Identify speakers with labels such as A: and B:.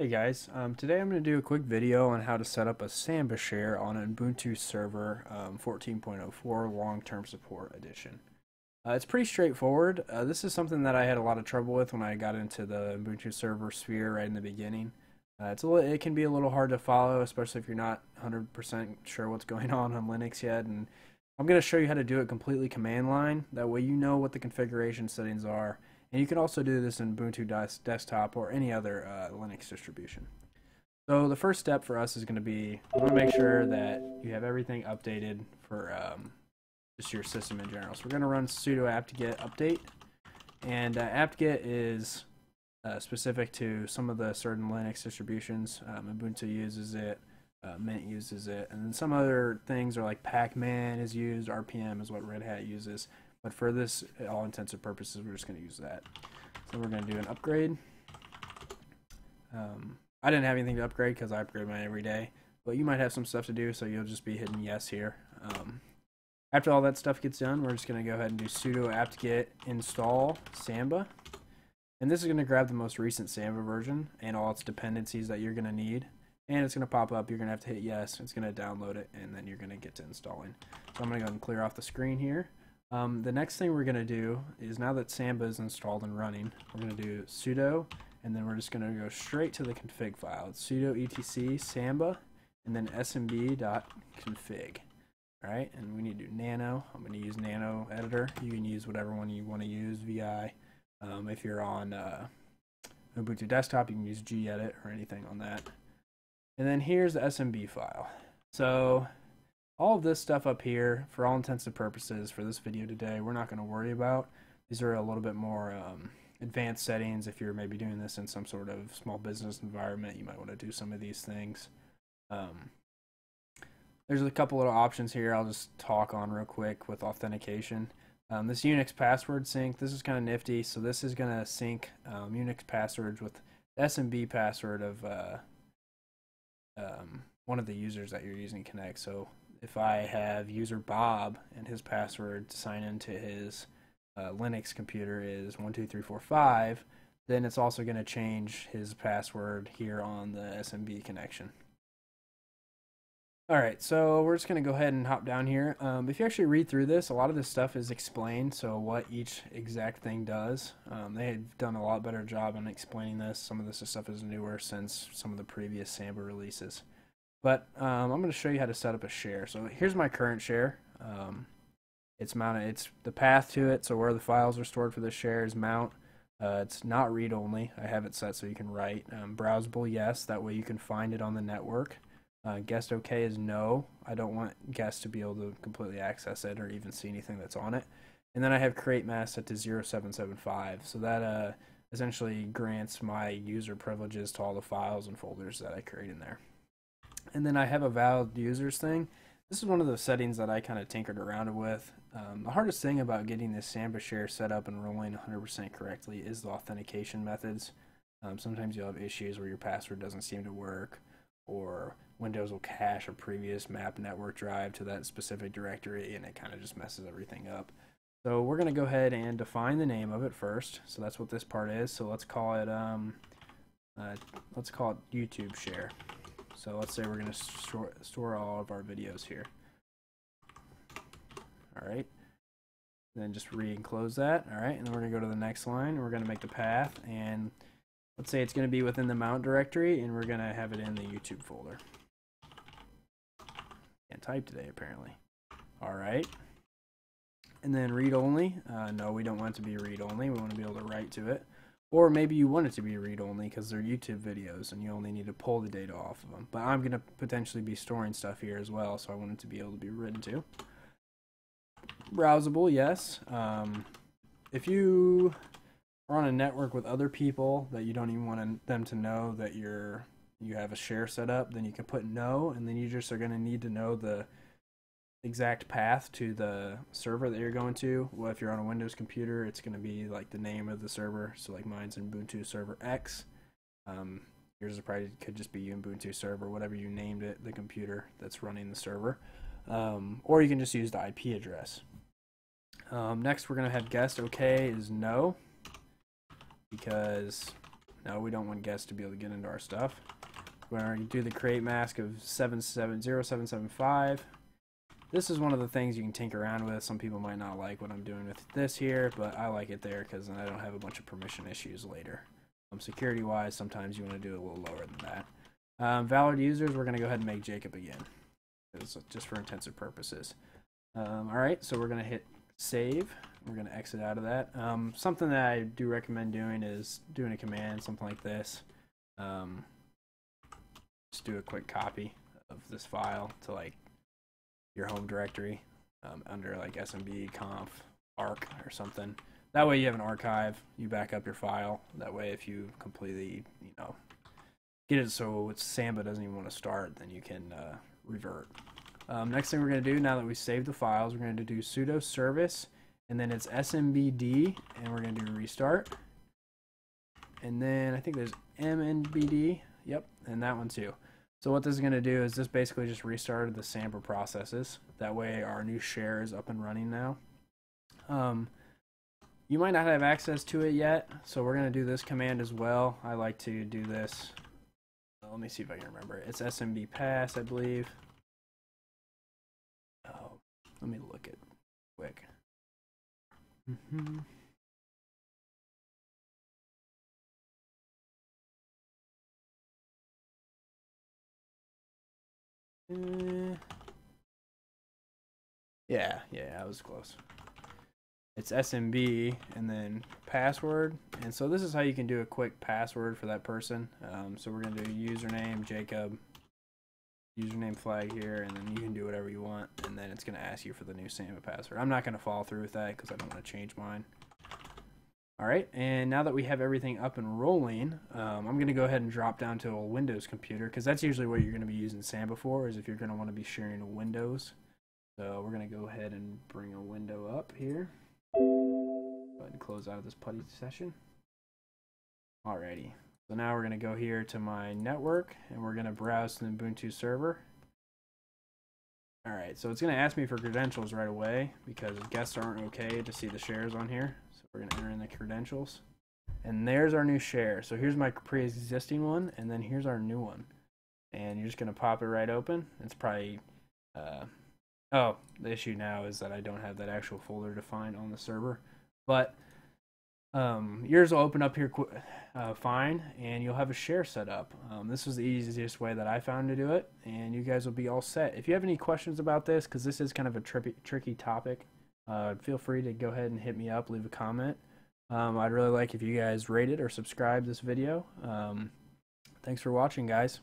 A: Hey guys, um, today I'm going to do a quick video on how to set up a Samba share on an Ubuntu server um, 14.04 long-term support edition. Uh, it's pretty straightforward. Uh, this is something that I had a lot of trouble with when I got into the Ubuntu server sphere right in the beginning. Uh, it's a little, it can be a little hard to follow, especially if you're not 100% sure what's going on on Linux yet. And I'm going to show you how to do it completely command line. That way you know what the configuration settings are and you can also do this in Ubuntu desktop or any other uh, Linux distribution. So the first step for us is going to be, we want to make sure that you have everything updated for um, just your system in general. So we're going to run sudo apt-get update. And uh, apt-get is uh, specific to some of the certain Linux distributions. Um, Ubuntu uses it, uh, Mint uses it, and then some other things are like Pacman is used, RPM is what Red Hat uses. But for this, all intents and purposes, we're just going to use that. So we're going to do an upgrade. Um, I didn't have anything to upgrade because I upgrade mine every day. But you might have some stuff to do, so you'll just be hitting yes here. Um, after all that stuff gets done, we're just going to go ahead and do sudo apt-get install samba. And this is going to grab the most recent Samba version and all its dependencies that you're going to need. And it's going to pop up. You're going to have to hit yes. It's going to download it, and then you're going to get to installing. So I'm going to go ahead and clear off the screen here. Um, the next thing we're going to do is now that Samba is installed and running, we're going to do sudo, and then we're just going to go straight to the config file. It's sudo etc samba, and then smb.config. Alright, and we need to do nano. I'm going to use nano editor. You can use whatever one you want to use, VI. Um, if you're on uh, Ubuntu desktop, you can use gedit or anything on that. And then here's the SMB file. So all of this stuff up here, for all intents and purposes for this video today, we're not going to worry about. These are a little bit more um, advanced settings. If you're maybe doing this in some sort of small business environment, you might want to do some of these things. Um, there's a couple little options here I'll just talk on real quick with authentication. Um, this Unix password sync, this is kind of nifty. So this is going to sync um, Unix passwords with SMB password of uh, um, one of the users that you're using Connect. So if I have user Bob and his password to sign into his uh, Linux computer is 12345, then it's also going to change his password here on the SMB connection. All right, so we're just going to go ahead and hop down here. Um, if you actually read through this, a lot of this stuff is explained, so what each exact thing does. Um, they have done a lot better job in explaining this. Some of this stuff is newer since some of the previous Samba releases. But um, I'm going to show you how to set up a share. So here's my current share. Um, it's mounted. It's the path to it. So where the files are stored for the share is mount. Uh, it's not read only. I have it set so you can write. Um, browsable, yes. That way you can find it on the network. Uh, guest OK is no. I don't want guests to be able to completely access it or even see anything that's on it. And then I have create mask set to 0775. So that uh, essentially grants my user privileges to all the files and folders that I create in there. And then I have a valid users thing. This is one of the settings that I kind of tinkered around with. Um, the hardest thing about getting this Samba share set up and rolling 100% correctly is the authentication methods. Um, sometimes you'll have issues where your password doesn't seem to work, or Windows will cache a previous map network drive to that specific directory, and it kind of just messes everything up. So we're going to go ahead and define the name of it first. So that's what this part is. So let's call it um, uh, let's call it YouTube share. So let's say we're going to store, store all of our videos here. All right. Then just re-enclose that. All right. And then we're going to go to the next line. We're going to make the path. And let's say it's going to be within the mount directory. And we're going to have it in the YouTube folder. Can't type today, apparently. All right. And then read only. Uh, no, we don't want it to be read only. We want to be able to write to it. Or maybe you want it to be read-only because they're YouTube videos and you only need to pull the data off of them. But I'm going to potentially be storing stuff here as well, so I want it to be able to be written to. Browsable, yes. Um, if you are on a network with other people that you don't even want them to know that you're you have a share set up, then you can put no, and then you just are going to need to know the exact path to the server that you're going to. Well, if you're on a Windows computer, it's going to be like the name of the server. So like mine's Ubuntu server X. Um, yours probably could just be Ubuntu server, whatever you named it, the computer that's running the server. Um, or you can just use the IP address. Um, next, we're going to have guest OK is no, because No, we don't want guests to be able to get into our stuff. We're going to do the create mask of 770775. This is one of the things you can tinker around with. Some people might not like what I'm doing with this here, but I like it there because I don't have a bunch of permission issues later. Um, security wise, sometimes you want to do it a little lower than that. Um, valid users, we're going to go ahead and make Jacob again. Just for intensive purposes. Um, all right, so we're going to hit save. We're going to exit out of that. Um, something that I do recommend doing is doing a command, something like this. Um, just do a quick copy of this file to like your home directory um, under like SMB conf arc or something. That way you have an archive, you back up your file. That way if you completely, you know, get it so it's Samba doesn't even want to start, then you can uh, revert. Um, next thing we're going to do now that we saved the files, we're going to do sudo service and then it's smbd and we're going to do restart. And then I think there's nmbd, yep, and that one too. So what this is going to do is this basically just restarted the Samba processes. That way our new share is up and running now. Um, you might not have access to it yet, so we're going to do this command as well. I like to do this. let me see if I can remember. It's smb pass, I believe. Oh, let me look it quick. Mm -hmm. Uh, yeah, yeah, I was close. It's SMB and then password. And so this is how you can do a quick password for that person. Um, so we're going to do username, Jacob, username flag here, and then you can do whatever you want. And then it's going to ask you for the new Samba password. I'm not going to follow through with that because I don't want to change mine. All right, and now that we have everything up and rolling, um, I'm going to go ahead and drop down to a Windows computer because that's usually what you're going to be using Samba for is if you're going to want to be sharing Windows. So we're going to go ahead and bring a window up here. Go ahead and close out of this PuTTY session. Alrighty, so now we're going to go here to my network and we're going to browse to the Ubuntu server. Alright, so it's going to ask me for credentials right away because guests aren't okay to see the shares on here. We're going to enter in the credentials. And there's our new share. So here's my pre-existing one, and then here's our new one. And you're just going to pop it right open. It's probably... Uh, oh, the issue now is that I don't have that actual folder defined on the server. But um, yours will open up here uh, fine, and you'll have a share set up. Um, this was the easiest way that I found to do it, and you guys will be all set. If you have any questions about this, because this is kind of a tricky, tricky topic, uh, feel free to go ahead and hit me up, leave a comment. Um, I'd really like if you guys rated or subscribe this video. Um, thanks for watching, guys.